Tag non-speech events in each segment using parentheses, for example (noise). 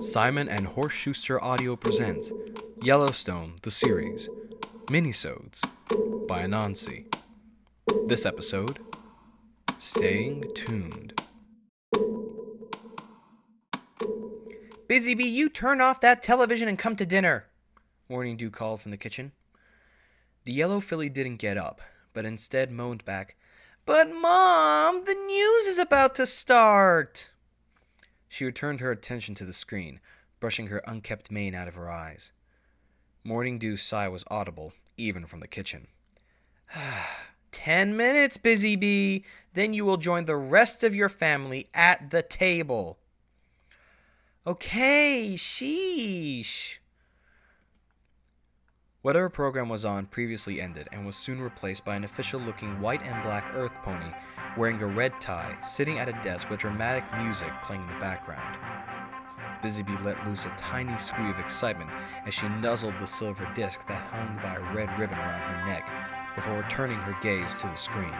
Simon and Horst Schuster Audio presents Yellowstone, the series, Minisodes by Anonsi. This episode, Staying Tuned. Busy bee, you turn off that television and come to dinner. Morning Dew called from the kitchen. The yellow filly didn't get up, but instead moaned back, But, Mom, the news is about to start. She returned her attention to the screen, brushing her unkempt mane out of her eyes. Morning Dew's sigh was audible, even from the kitchen. (sighs) Ten minutes, Busy Bee. Then you will join the rest of your family at the table. Okay, sheesh. Whatever program was on previously ended and was soon replaced by an official looking white and black earth pony wearing a red tie, sitting at a desk with dramatic music playing in the background. Busybee let loose a tiny squeak of excitement as she nuzzled the silver disc that hung by a red ribbon around her neck before returning her gaze to the screen.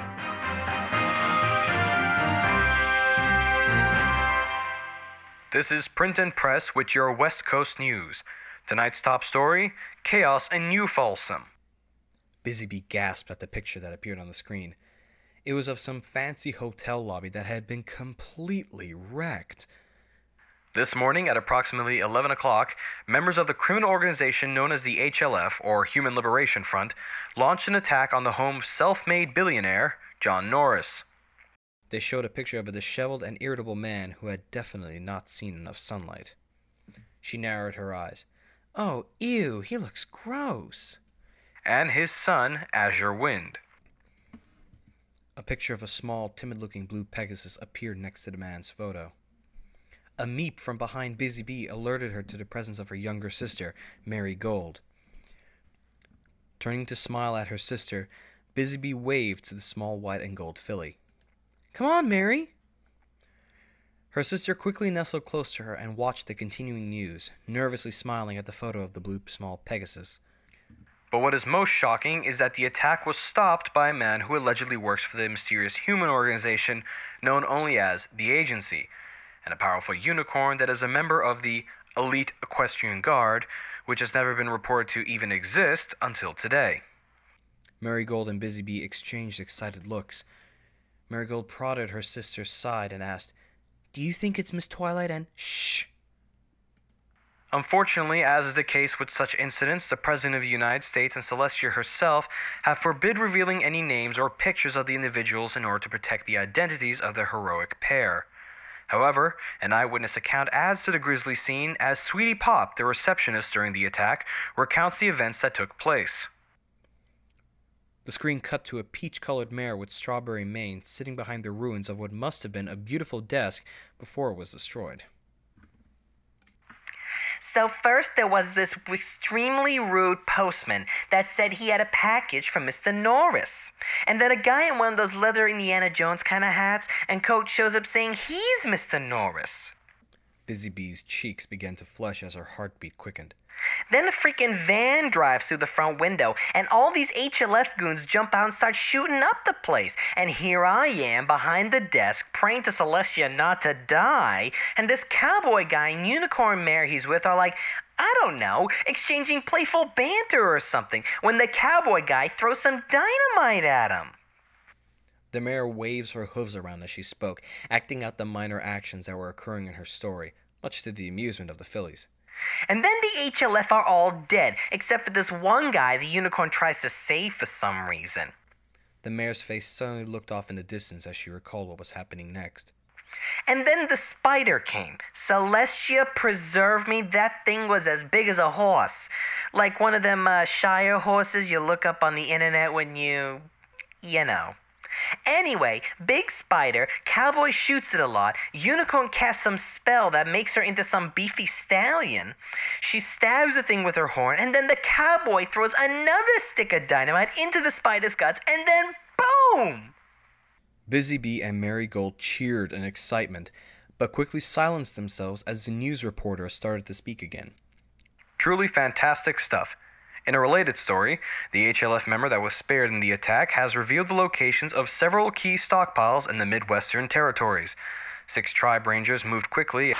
This is Print and Press with your West Coast news. Tonight's top story Chaos in New Folsom. Busybee gasped at the picture that appeared on the screen. It was of some fancy hotel lobby that had been completely wrecked. This morning at approximately 11 o'clock, members of the criminal organization known as the HLF, or Human Liberation Front, launched an attack on the home of self made billionaire, John Norris. They showed a picture of a disheveled and irritable man who had definitely not seen enough sunlight. She narrowed her eyes. Oh, ew, he looks gross. And his son, Azure Wind. A picture of a small, timid looking blue Pegasus appeared next to the man's photo. A meep from behind Busy Bee alerted her to the presence of her younger sister, Marigold. Turning to smile at her sister, Busy Bee waved to the small white and gold filly. Come on, Mary. Her sister quickly nestled close to her and watched the continuing news, nervously smiling at the photo of the blue small Pegasus. But what is most shocking is that the attack was stopped by a man who allegedly works for the mysterious human organization known only as the Agency, and a powerful unicorn that is a member of the Elite Equestrian Guard, which has never been reported to even exist until today. Marigold and Busy Bee exchanged excited looks. Marigold prodded her sister's side and asked, Do you think it's Miss Twilight and shh? Unfortunately, as is the case with such incidents, the President of the United States and Celestia herself have forbid revealing any names or pictures of the individuals in order to protect the identities of the heroic pair. However, an eyewitness account adds to the grisly scene as Sweetie Pop, the receptionist during the attack, recounts the events that took place. The screen cut to a peach colored mare with strawberry mane sitting behind the ruins of what must have been a beautiful desk before it was destroyed. So, first there was this extremely rude postman that said he had a package from Mr. Norris. And then a guy in one of those leather Indiana Jones kind of hats and coat shows up saying he's Mr. Norris. Busy Bee's cheeks began to flush as her heartbeat quickened. Then a freaking van drives through the front window, and all these HLF goons jump out and start shooting up the place. And here I am behind the desk, praying to Celestia not to die, and this cowboy guy and unicorn mare he's with are like, I don't know, exchanging playful banter or something, when the cowboy guy throws some dynamite at him. The mare waves her hooves around as she spoke, acting out the minor actions that were occurring in her story, much to the amusement of the fillies. And then the HLF are all dead, except for this one guy the unicorn tries to save for some reason. The mare's face suddenly looked off in the distance as she recalled what was happening next. And then the spider came. Celestia preserve me, that thing was as big as a horse. Like one of them uh, Shire horses you look up on the internet when you. you know. Anyway, Big Spider, Cowboy shoots it a lot, Unicorn casts some spell that makes her into some beefy stallion. She stabs the thing with her horn, and then the cowboy throws another stick of dynamite into the spider's guts, and then boom! Busy Bee and Marigold cheered in excitement, but quickly silenced themselves as the news reporter started to speak again. Truly fantastic stuff. In a related story, the HLF member that was spared in the attack has revealed the locations of several key stockpiles in the Midwestern territories. Six tribe rangers moved quickly.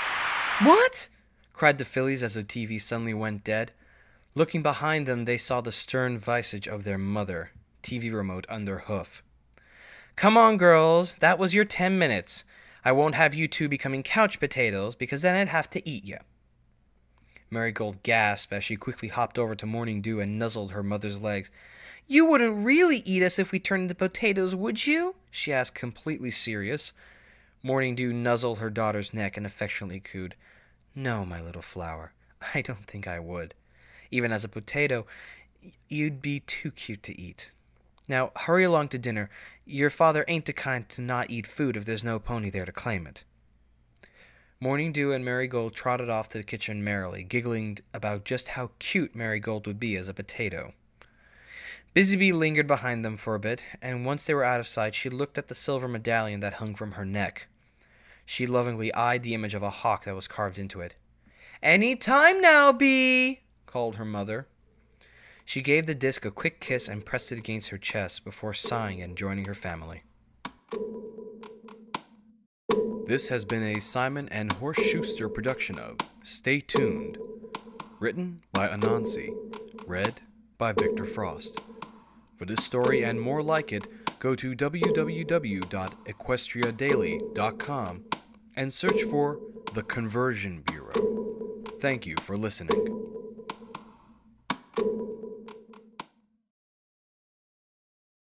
What? cried the fillies as the TV suddenly went dead. Looking behind them, they saw the stern visage of their mother, TV remote under hoof. Come on, girls, that was your ten minutes. I won't have you two becoming couch potatoes, because then I'd have to eat you. Marigold gasped as she quickly hopped over to Morning Dew and nuzzled her mother's legs. You wouldn't really eat us if we turned into potatoes, would you? she asked, completely serious. Morning Dew nuzzled her daughter's neck and affectionately cooed, No, my little flower, (laughs) I don't think I would. Even as a potato, you'd be too cute to eat. Now, hurry along to dinner. Your father ain't the kind to not eat food if there's no pony there to claim it. Morning Dew and Marigold trotted off to the kitchen merrily, giggling about just how cute Marigold would be as a potato. Busy Bee lingered behind them for a bit, and once they were out of sight, she looked at the silver medallion that hung from her neck. She lovingly eyed the image of a hawk that was carved into it. Any time now, Bee, called her mother. She gave the disc a quick kiss and pressed it against her chest before sighing and joining her family. This has been a Simon and Horst Schuster production of Stay Tuned. Written by Anonsi. Read by Victor Frost. For this story and more like it, go to www.equestriadaily.com and search for The Conversion Bureau. Thank you for listening.